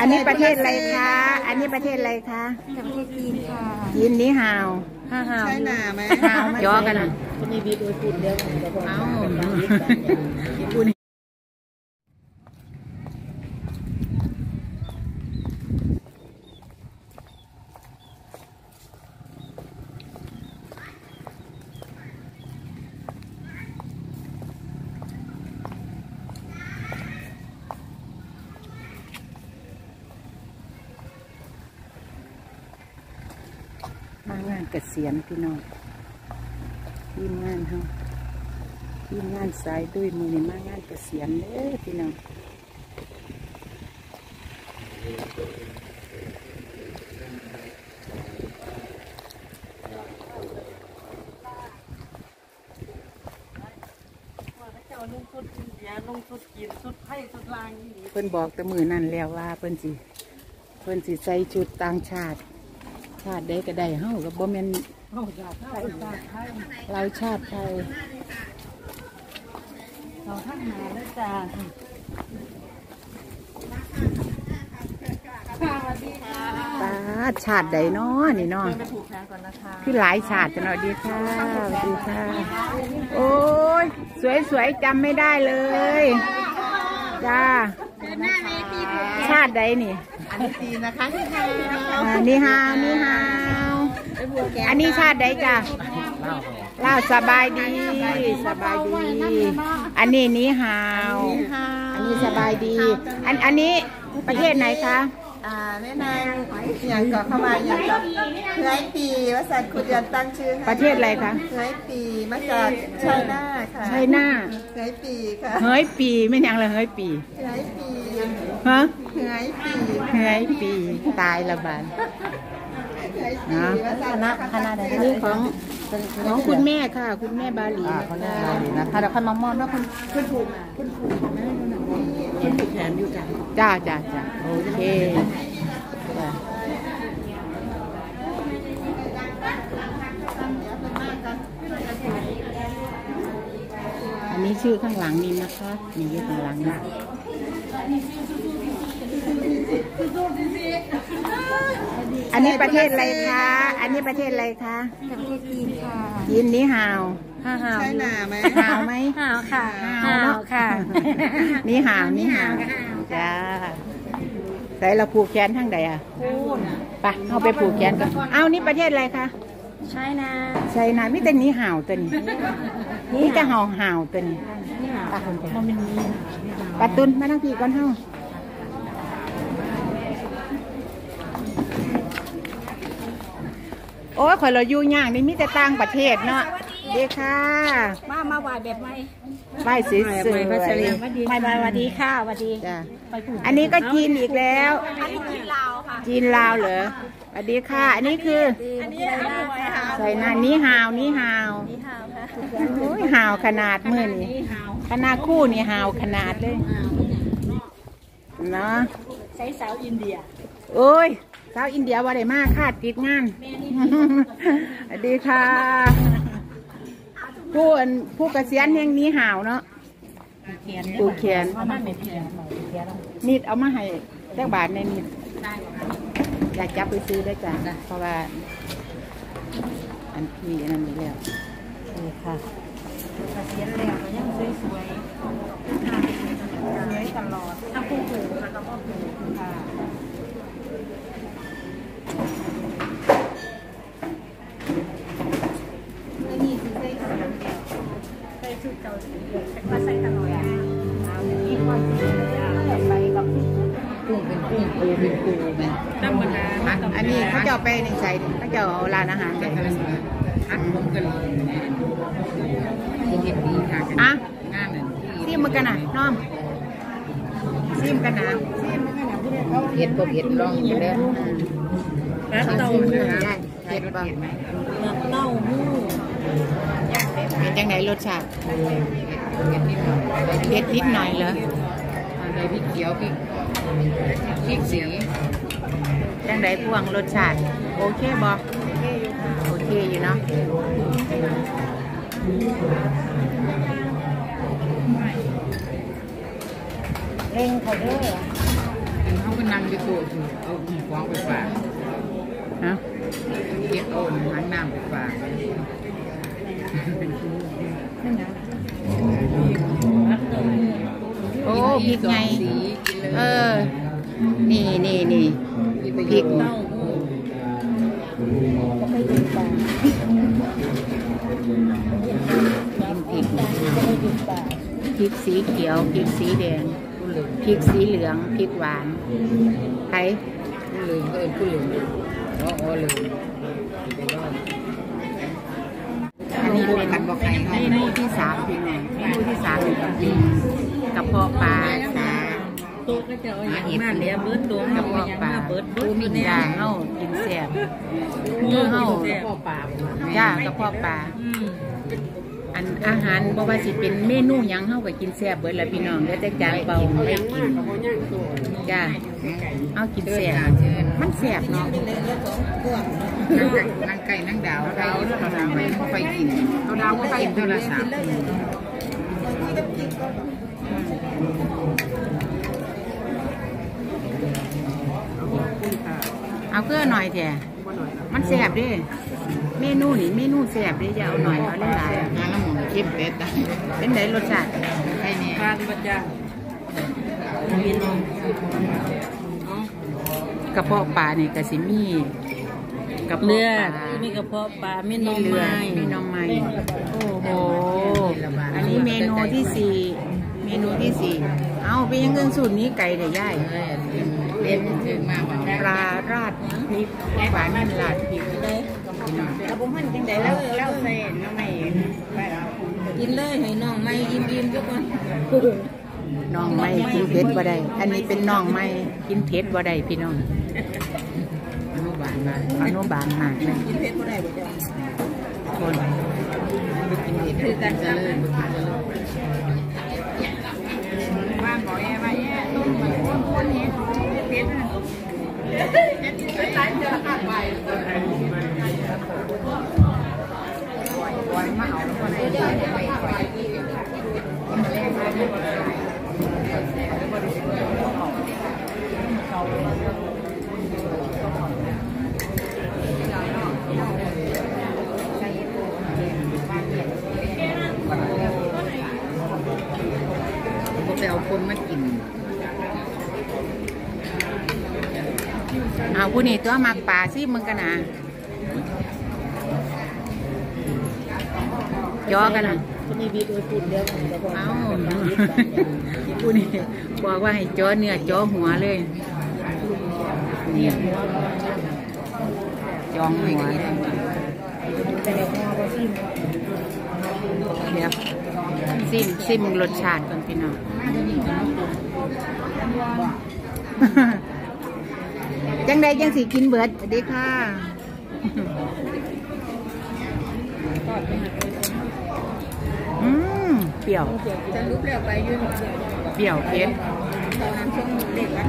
อันนี้ประเทศอะไรคะ อันนี้ประเทศอะไรคะจากประเทศจีนค่ะยินนี้ฮาวฮ่าฮ่าใช่หนาไหมฮาวย่อกันอะมีบีดูพูดเดียวเอ้ามางาน เกษียณพี่น้องทีมงานเขาทีมงานสายด้วยมือนี่มางานเกษียณเด้อพี่น้องเจ้านุ่งชุดอินเดียนุ่งชุดกินชุดไผ่ชุดลางนี่เพิ่นบอกแต่มือนั่นแล้วว่าเพิ่นสิเพิ่นสิใส่ชุดต่างชาติ ชาติใดก็ได้เฮากับบ่แม่นโอ้ยาไผ่ตาไผ่เราชาติไทยเราทั้งหาแล้วจ้าป้าชาติใดเนาะนี่เนาะไปผูกแขนอนคือหลายชาติจังเนาะดีค่ะดีค่ะ โอ้ย สวยๆจำไม่ได้เลย จ้าชาติใดนี่ อันนี้นะคะนี่ฮานี่ฮา นนี้ชาติใดจ้ะลาวสบายดี สบายดี อันนี้นี่ฮาว อันนี้สบายดี อันอันนี้ประเทศไหนคะอ่าแม่นางอย่างก่อเข้ามาอย่างกับเฮ้ยปีวสันต์คุณยันตั้งชื่อให้ประเทศอะไรคะเฮ้ยปีมาจากไชน่าค่ะไชน่าเฮ้ยปีค่ะเฮ้ยปีไม่ยังเลยเฮ้ยปีเฮ้ยปีฮะเฮ้ยปีเฮ้ยปีตายละบาดเฮ้ยปี นะวสันต์คณะใดอันนี้ของของคุณแม่ค่ะ คุณแม่บาหลีเขาแน่ดีนะคะเดี๋ยวค่อยมามอบว่าคุณคุณผูกคุณผูกนะคุณผูกแขนอยู่จ้ะจ้าจ้าจ้าโอเคจ้ะอันนี้ชื่อข้างหลังนี่นะคะนี่อยู่ข้างหลังนะ อันนี้ประเทศอะไรคะ อันนี้ประเทศอะไรคะจากประเทศจีนค่ะยินนี้ฮาวฮ่าฮ่าใช่หนาไหมฮาวไหมฮ่าวค่ะฮาวเนาะค่ะ นี่ฮาวนี่ฮาวจ้าใส่เราผูกแขนทั้งใดอะพูดไปเอาไปผูกแขนกันเอานี่ประเทศอะไรคะใช่นะใช่นะมิแต่นี้ห่าวตัวนี้นี่จะห่าวห่าวตัวนี้นี่ค่ะปคนมันเป็นปลาตุนมาทั้งพี่ก่อนเฮา โอ้ยข่อยเราอยู่ย่างนี่มีแต่ต่างประเทศเนาะดีค่ะมามาไหวแบบไหมไหว้สวยไม่ไม่สวัสดีค่ะสวัสดีๆจ้ะอันนี้ก็จีนอีกแล้ว อันนี้จีนลาวค่ะ จีนลาวเหรอสวัสดีค่ะ อันนี้คืออันนี้อะไรนะคะใส่หน้านี้ห่าวนี้ห่าวนี่ฮาวค่ะโอ้ยห่าวขนาดมือนี่ขนาดคู่นี่ห่าวขนาดเลยเนาะใช้สาวอินเดีย โอ้ยสาวอินเดียว่าได้มากคาดติดงานสวัสดีค่ะ ผู้อันผู้เกษียณแห่งนี้ห่าวเนาะเขียนผูกแขนมันไม่เขียนเขียนนิดเอามาให้เจ้าบาทในนิดอยากจับไปซื้อได้จ้ะเพราะว่าอันพี่อันนั้นอยู่แล้วนี่ค่ะเขียนแล้วก็ยังสวย กุ้งปูเป็นปูไหมธรรมดาอันนี้เขาจะเอาไปในใส่เขาจะเอาร้านอาหารไปอัดผมกันที่เห็นดีค่ะอะงานนั้นซิมมันกันนะน้อมซิมกันนะเห็ดก็เห็ดลองอยู่แล้วแล้วเต้าหู้ได้เผ็ดบ้างเต้าหู้เป็นยังไงรสชาติเผ็ดนิดหน่อยเหรอ อะไรพริกเขียวพริกพริกสียังไงพวงรสชาติ โอเคบอโอเคอยู่เนาะเร่งเขาด้วยเขาก็นั่งไปโตเอาฟ้องไปฝากฮะเก็บเอาหางน้ำไปฝากโอ้ พริกไง เออ นี่นี่นี่พริกพริกพริกสีเขียวพริกสีแดงพริกสีเหลืองพริกหวานไทยลืมเอินผู้ลืมอ๋ออ๋อลืมไปรอด อั นี้เป็นกันบอกใครเขาเมนูที่สามพี่น้องเมนูที่สามเป็นกระเพาะปลาสาตัวก็จะเอาอย่างมาเลี้ยเบิร์ดตัวกระเพาะปลาเบิร์ดปูเบิร์ดมินยาเฮากินแซ่บเนื้อเฮาพ่อป่าจ้ากระเพาะปลาอันอาหารบ่ว่าสิเป็นเมนูยังเฮาก็กินแซ่บเบิดละพี่น้องเดี๋ยวแต่จานเบาให้กินจ้าเอากินแซ่บ มันแซ่บเนาะนั่งไก่นั่งไก่นั่งดาวดาวเขาดาวไม่ไฟกินเขาดาวก็ไฟโทรศัพท์เอาเกลือหน่อยแท้มันแซ่บด้เมนูนี่เมนูแซ่บด้อย่าเอาหน่อยเอาหลายงานละหมองเข้มเป็ดเป็นไดรสชาติใครเนี่ยทานบัจจามีนม กระเพาะปลานี่ก็สิมีกระเลืเพาะอปดลา มีกระเพาะปลามีนมีมเลือไม้ดมีน้องไม้ โอ้โห อันนี้เมนูที่สี่เมนูที่สี่เอาไปยังเงินสูตรนี้ไก่เดี๋ยวย่ายเล่นถึงมากกว่าปลาราดพริกหวานมันราดพริกเอาผมหั่นจังไดแล้วแล้วใส่น้ำไม่กินเลยให้น้องไม่ยิ้มยิ้มทุกคน น้องไม่กินเผ็ดบ่ได้ อันนี้เป็นน้องไม่กินเผ็ดบ่ได้พี่น้องอนุบาลบ้านอนุบาลมากเลยกินเผ็ดบ่ได้บ่จ้ะคนกินเห็ดคือกันจะเลิศจะเลิศบ้านบ่แย่บ่แย่ต้มมันคนๆเฮ็ดเผ็ดนะเฮ็ดเป็นหลายเดือนข้างไป วันมาเอาแล้วก็ได้ไม่ไหว ก็ไปเอาคนมากิน เอาผู้นี้ตัวมักปลาซิมึงกันนะจอกันนะคนนี้บีบไว้พูดเดียวผมจะบอกเอาผู้นี้บอกว่าให้จอเนื้อจอหัวเลยนี่จองหัวเลยแต่เดี๋ยวพอก็ซิมเดี๋ยวซิมซิมรสชาติก่อนพี่น้อง จังใดจังสีกินเบิดสวัสดีค่ะอืมเปรี้ยวจะลุกเร็วไปยืนเปรี้ยวเผ็ดตอนนั้นช่วงเด็กวัด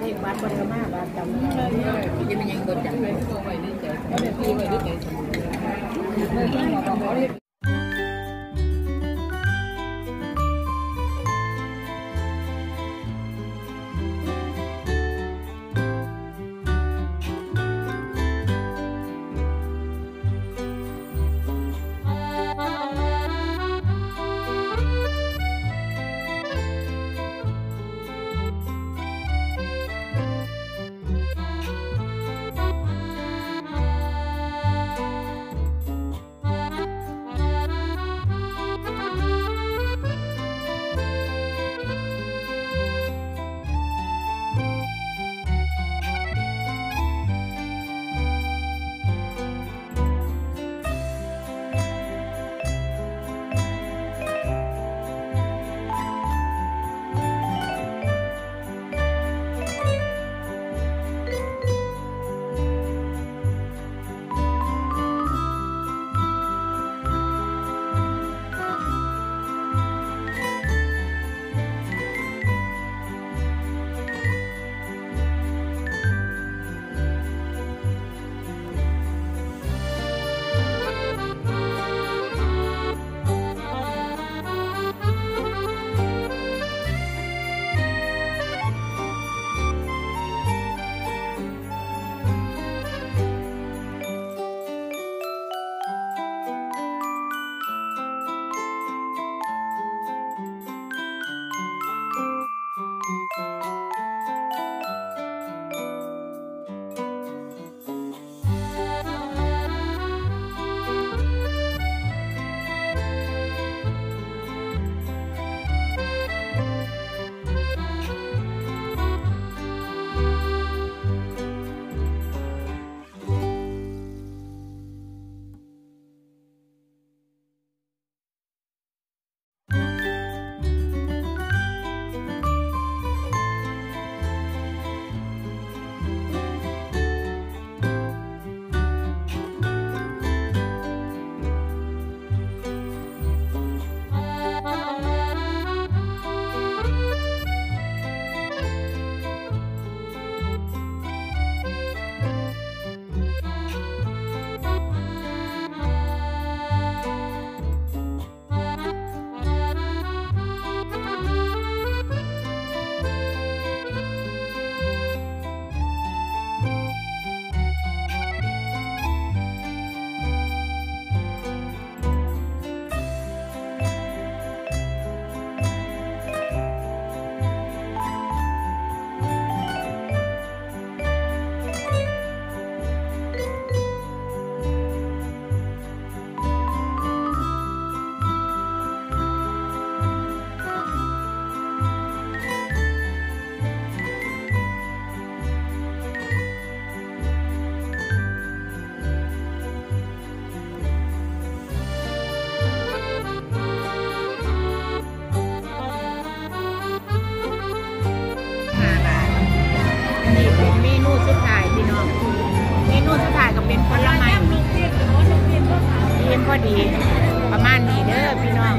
เด็กวัดบนกระมาบาดจำเลยยจะเป็นยังกดจับไปตัวไปนึกใจแล้วเด็กพี่ไปด้วยใจ พี่น้องเมนูสุดท้ายก็เป็นผลไม้เย็นพอดี ประมาณนี้เด้อพี่น้อง